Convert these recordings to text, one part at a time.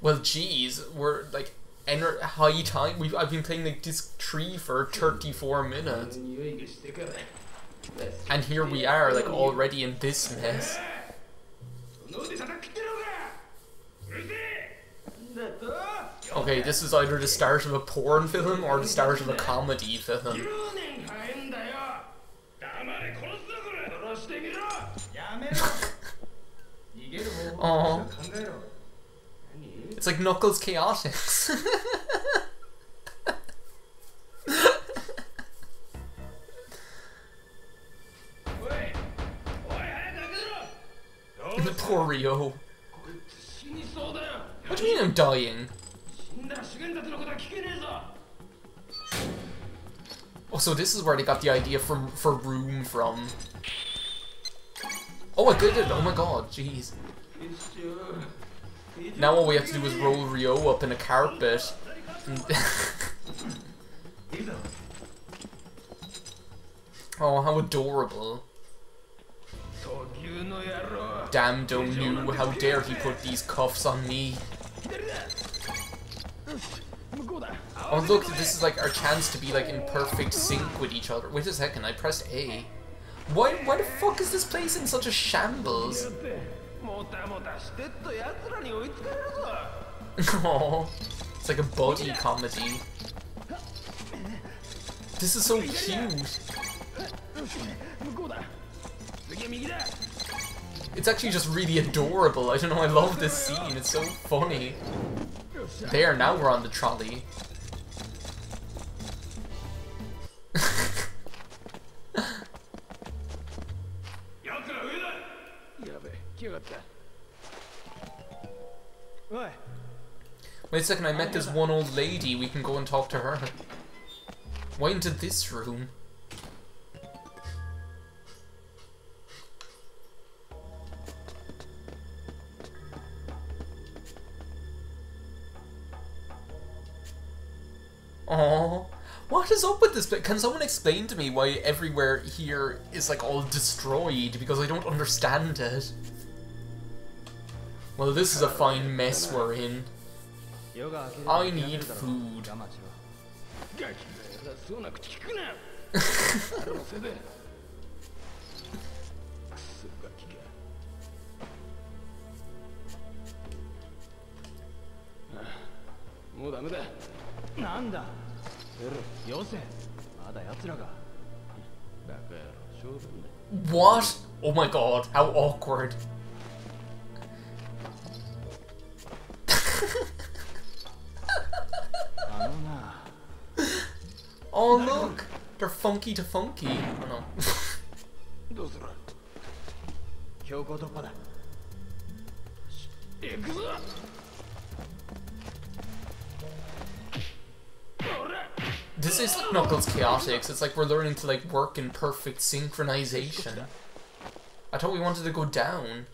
well, geez, we're like enter high time. We've I've been playing like this tree for thirty four minutes, and here we are, like already in this mess. Okay, this is either the start of a porn film or the start of a comedy film. Aww. It's like Knuckles Chaotix. Poor Ryo. What do you mean I'm dying? Oh, so this is where they got the idea from for room from. Oh, I did it! Oh my god, jeez. Now all we have to do is roll Ryo up in a carpet. oh, how adorable. Damn Dou Niu, how dare he put these cuffs on me. Oh look, this is like our chance to be like in perfect sync with each other. Wait a second, I pressed A. Why, why the fuck is this place in such a shambles? だってもたもたしてっと奴らに追いつかれるぞ Oh, it's like a buddy comedy. This is so cute. 向こうだ次は右だ It's actually just really adorable. I don't know, I love this scene. It's so funny. There, now we're on the trolley. Wait a second, I met this one old lady. We can go and talk to her. Why into this room? Oh, what is up with this? Can someone explain to me why everywhere here is like all destroyed? Because I don't understand it. Well, this is a fine mess we're in. I need food. what? Oh my god, how awkward. Oh, look! They're funky to funky. Oh, no. this is like Knuckles Chaotix. It's like we're learning to like work in perfect synchronization. I thought we wanted to go down.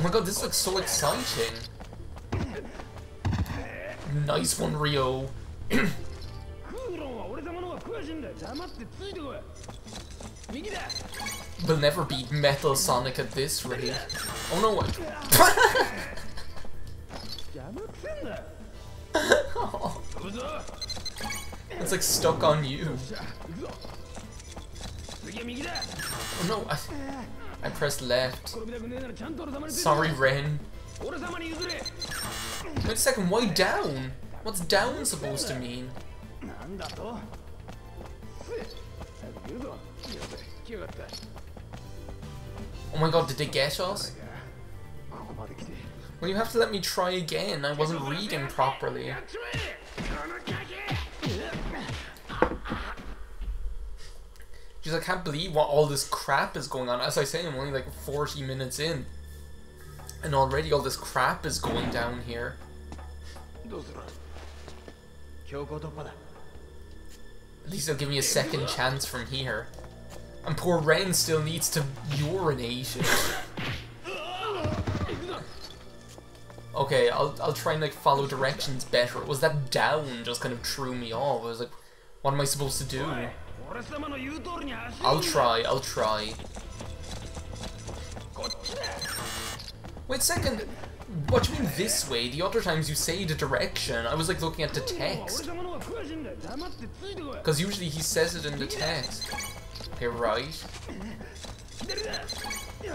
Oh my god, this looks so exciting. Nice one, Ryo. We'll never beat Metal Sonic at this rate. Oh no, what? oh. It's like stuck on you. Oh no, I... I pressed left. Sorry, Ren. Wait a second, why down? What's down supposed to mean? Oh my god, did they get us? Well, you have to let me try again. I wasn't reading properly. She's like, I can't believe what all this crap is going on. As I say, I'm only like 40 minutes in. And already all this crap is going down here. At least they'll give me a second chance from here. And poor Ren still needs to urinate. okay, I'll, I'll try and like follow directions better. Was that down just kind of threw me off? I was like, what am I supposed to do? Why? I'll try, I'll try. Wait a second! What do you mean this way? The other times you say the direction, I was like looking at the text. Because usually he says it in the text. Okay, right.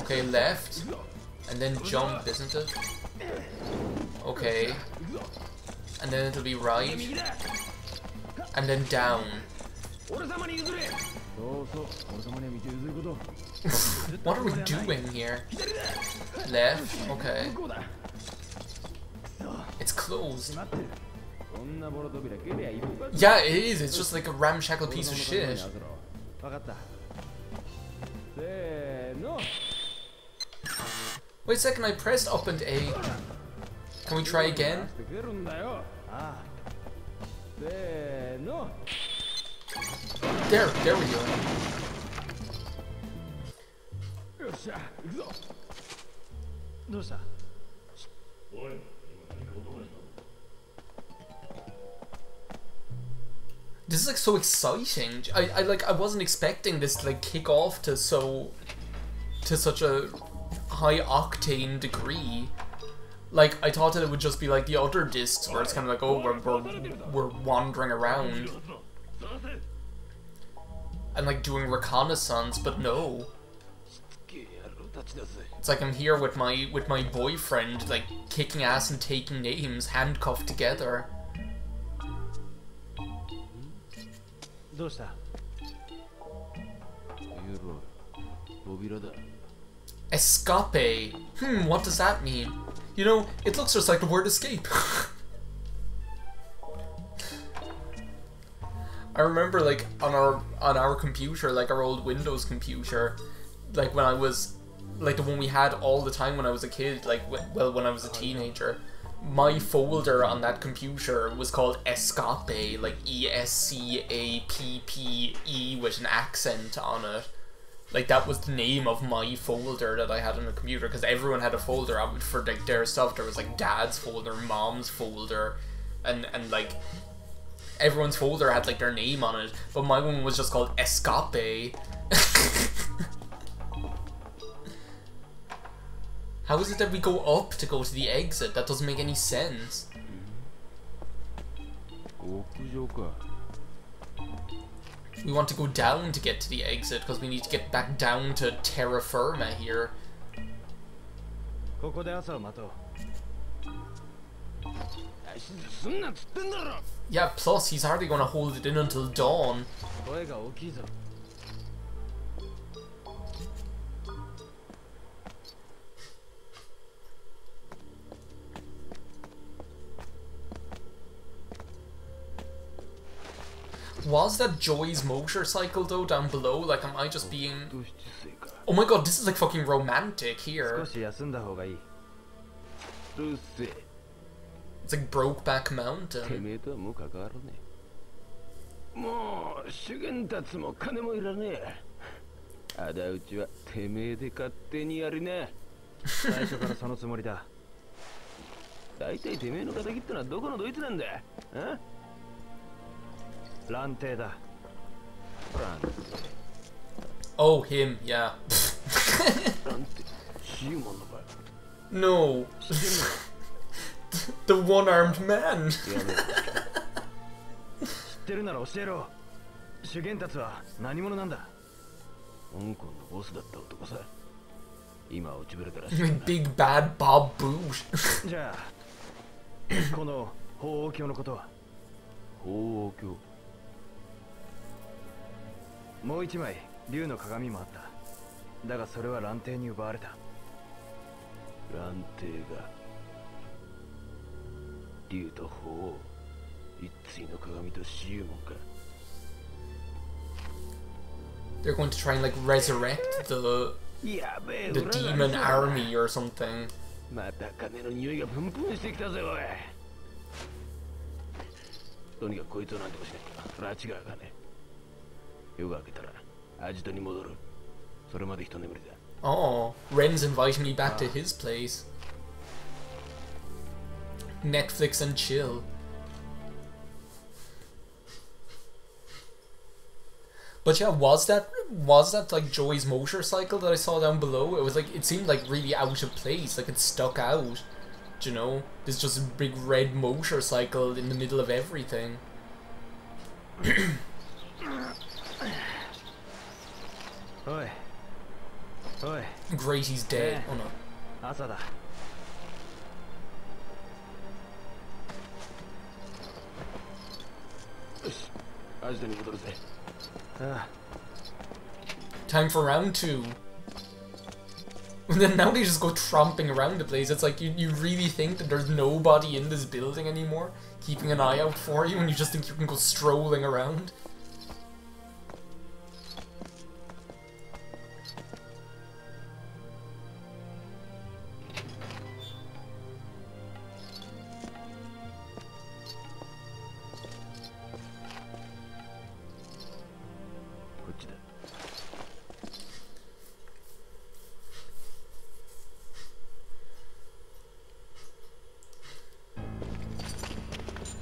Okay, left. And then jump, isn't it? Okay. And then it'll be right. And then down. what are we doing here? Left? Okay. It's closed. Yeah, it is. It's just like a ramshackle piece of shit. Wait a second, I pressed up and A. Can we try again? There, there we go. This is like so exciting. I, I like I wasn't expecting this to like kick off to so to such a high octane degree. Like I thought that it would just be like the other discs where it's kind of like oh we're, we're we're wandering around and like doing reconnaissance, but no. It's like I'm here with my with my boyfriend, like kicking ass and taking names, handcuffed together. Escape. Hmm, what does that mean? You know, it looks just like the word escape. I remember like on our on our computer, like our old Windows computer, like when I was like the one we had all the time when I was a kid, like well when I was a oh, teenager. My folder on that computer was called Escape, like E S C A P P E with an accent on it. Like that was the name of my folder that I had on the computer because everyone had a folder for like their stuff. There was like oh. dad's folder, mom's folder, and and like everyone's folder had like their name on it, but my one was just called Escape. How is it that we go up to go to the exit? That doesn't make any sense. We want to go down to get to the exit because we need to get back down to terra firma here. Yeah, plus he's hardly going to hold it in until dawn. Was that Joy's motorcycle though down below? Like, am I just being... Oh my god, this is like fucking romantic here. It's like Brokeback Mountain. oh, him, yeah. no. The one-armed man. 知ってるなら教えろ。主元たちは何者なんだ香港のボスだった男さ。今落ちぶれたらしい。Big bad Bob Boosh. じゃあ、この法王教のことは法王教もう一枚竜の鏡もあっただがそれは乱帝に奪われた乱帝が 竜と鳳凰一対の鏡と死幽門か They're going to try and like resurrect the the demon army or something. また金の匂いがプンプンしてきたぜおいとにかくこいつをなんとかしない拉致があかね夜が明けたらアジトに戻るそれまで一眠りだ Oh, Ren's inviting me back to his place. Netflix and chill. But yeah, was that was that like Joy's motorcycle that I saw down below? It was like it seemed like really out of place, like it stuck out. Do you know? There's just a big red motorcycle in the middle of everything. Oi. Oi. Great, he's dead. Oh no. Ah. Time for round two. And then now they just go tromping around the place. It's like you, you really think that there's nobody in this building anymore keeping an eye out for you and you just think you can go strolling around.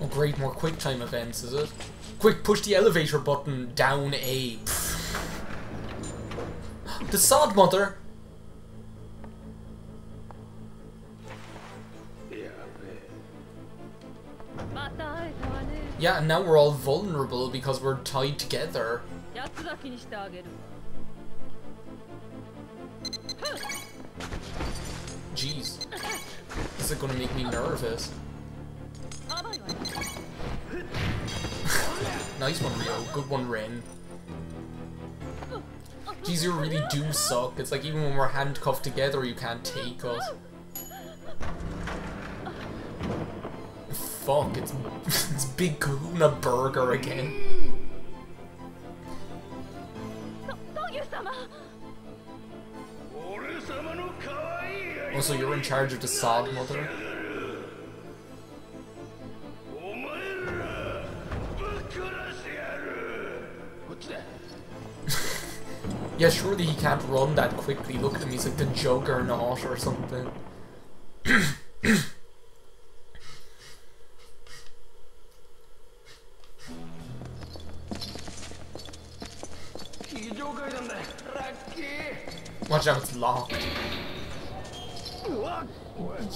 Oh great, more quick time events, is it? Quick, push the elevator button, down A. the sod mother! Yeah, and now we're all vulnerable because we're tied together. Jeez. This is gonna make me nervous. Nice one, Ryo. Good one, Rin. you really do suck. It's like even when we're handcuffed together, you can't take us. Fuck, it's, it's Big Kahuna Burger again. Also, you're in charge of the sod mother? Yeah, surely he can't run that quickly. Look at him, he's like the Juggernaut or something. Watch out, it's locked.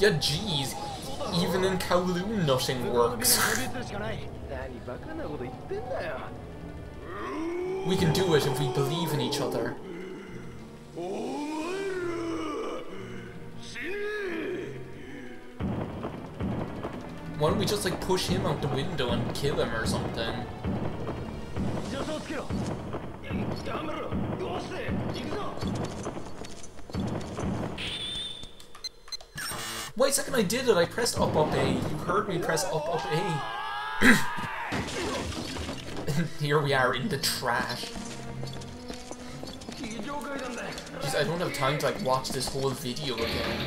Yeah, jeez. Even in Kowloon nothing works. We can do it if we believe in each other. Why don't we just like push him out the window and kill him or something? Wait a second, I did it! I pressed up up A. You heard me press up up A. here we are in the trash. Jeez, I don't have time to like watch this whole video again.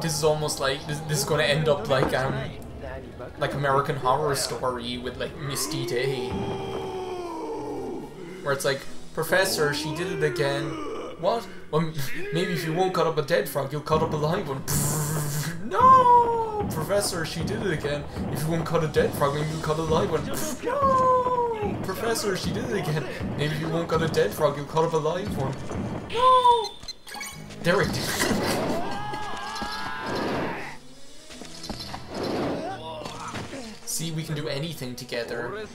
This is almost like this, this is gonna end up like um like American Horror Story with like Misty Day. Where it's like, Professor, she did it again. What? Well, maybe if you won't cut up a dead frog, you'll cut up a live one. Professor, she did it again. If you won't cut a dead frog, maybe you'll cut a live one. Professor, she did it again. Maybe if you won't cut a dead frog, you'll cut up a live one. No. There it is. See, we can do anything together.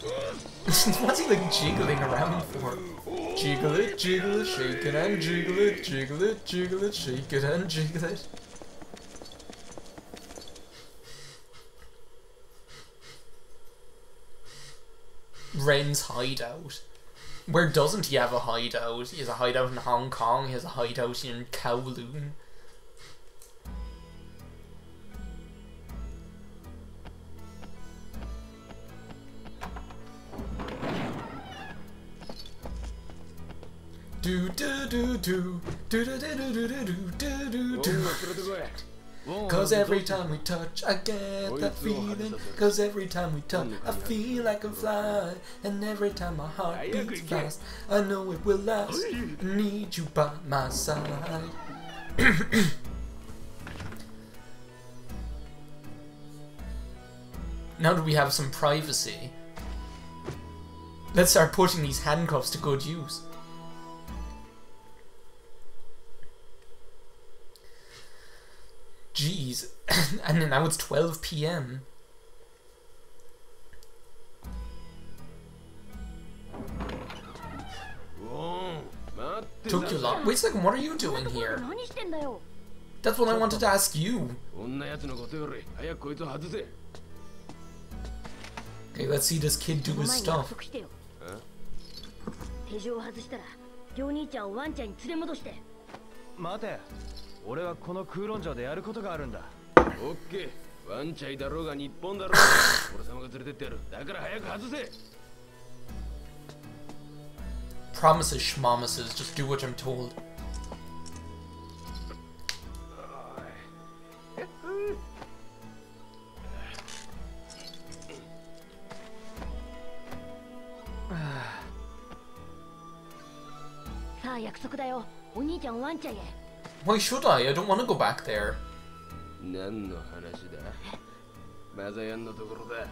What's he like jiggling around for? Jiggle it, jiggle it, shake it and jiggle it, jiggle it, jiggle it, shake it and jiggle it. Ren's hideout. Where doesn't he have a hideout? He has a hideout in Hong Kong, he has a hideout in Kowloon. do do do do. Do do do do do do do do Cause every time we touch I get that feeling. Cause every time we touch I feel like I'm fly. And every time my heart beats fast I know it will last. I need you by my side. Now that we have some privacy Let's start putting these handcuffs to good use. and then now it's 12 p.m. Took you lot. Wait a second, what are you doing here? That's what I wanted to ask you. Okay, let's see this kid do his stuff. Huh? 束してよ手錠を外したら両兄ちゃんをワンちゃんに連れ戻して待て俺はこの空論城でやることがあるんだオッケーワンチャイだろうが日本だろうが俺様が連れてってやるだから早く外せ Promises, schmomises, just do what I'm told. さあ約束だよお兄ちゃんをワンちゃんへ Why should I? I don't want to go back there. 何の話だ？マザヤンのところだ。あ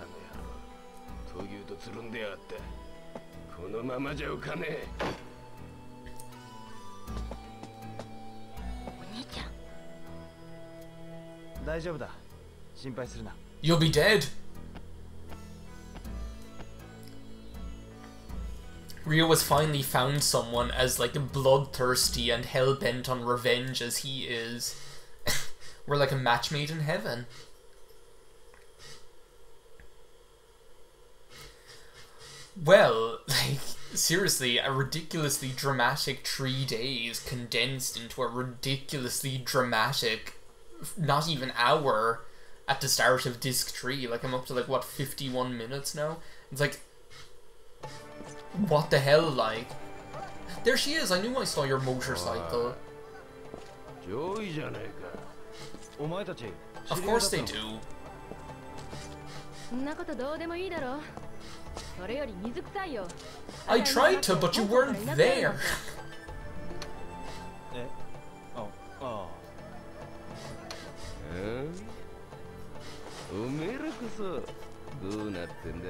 の野郎闘牛とつるんでやがったこのままじゃ浮かねえ。お兄ちゃん。大丈夫だ。心配するな。You'll be dead. Ryo has finally found someone as like bloodthirsty and hell bent on revenge as he is. We're like a match made in heaven. Well, like, seriously, a ridiculously dramatic three days condensed into a ridiculously dramatic, not even hour at the start of disc 3. Like, I'm up to, like, what, 51 minutes now? It's like, what the hell, like? There she is, I knew I saw your motorcycle. 上位じゃねえかお前たち Of course they do. そんなことどうでもいいだろそれより水臭いよ I tried to, but you weren't there. えああうんおめえらこそどうなってんだ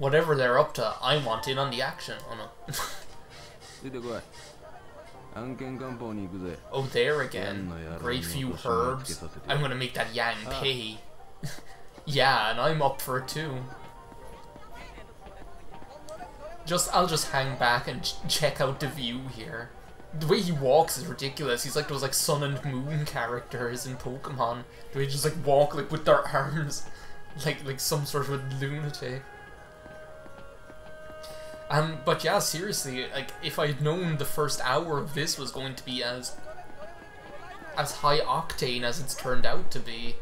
whatever they're up to, I want in on the action. Oh no. oh, there again. Great few herbs. I'm gonna make that yang ah. pay. yeah, and I'm up for it too. Just, I'll just hang back and ch check out the view here. The way he walks is ridiculous. He's like those like sun and moon characters in Pokemon. The way they just like walk like with their arms, like like some sort of a lunatic. Um, but yeah, seriously, like if I'd known the first hour of this was going to be as as high octane as it's turned out to be,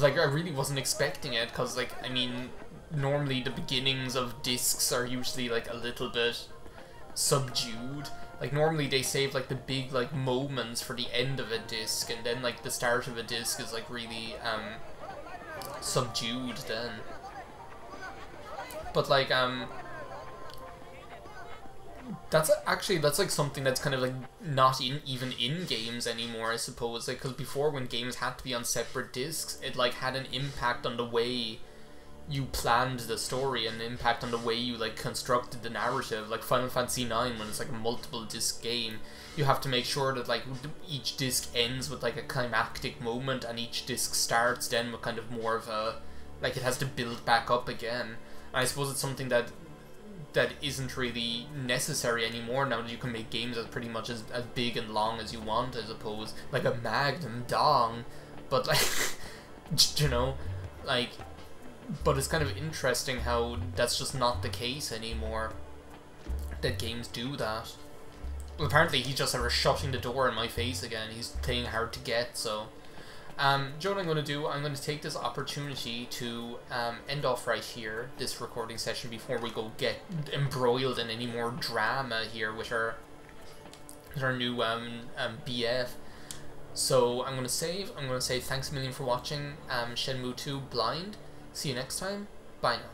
like I really wasn't expecting it because like I mean normally the beginnings of discs are usually like a little bit subdued. Like normally they save like the big like moments for the end of a disc and then like the start of a disc is like really um subdued then. But like um that's actually that's like something that's kind of like not in even in games anymore I suppose. Like because before when games had to be on separate discs it like had an impact on the way you planned the story and impact on the way you like constructed the narrative. Like Final Fantasy 9 when it's like a multiple disc game you have to make sure that like each disc ends with like a climactic moment and each disc starts then with kind of more of a like it has to build back up again I suppose it's something that that isn't really necessary anymore now that you can make games as pretty much as, as big and long as you want I suppose like a Magnum Dong but like you know like but it's kind of interesting how that's just not the case anymore that games do that apparently he's just ever shutting the door in my face again. He's playing hard to get, so. Um, Joe, what I'm going to do, I'm going to take this opportunity to um, end off right here, this recording session, before we go get embroiled in any more drama here with our, with our new um, um, BF. So I'm going to save, I'm going to say thanks a million for watching um, Shenmue 2 Blind. See you next time. Bye now.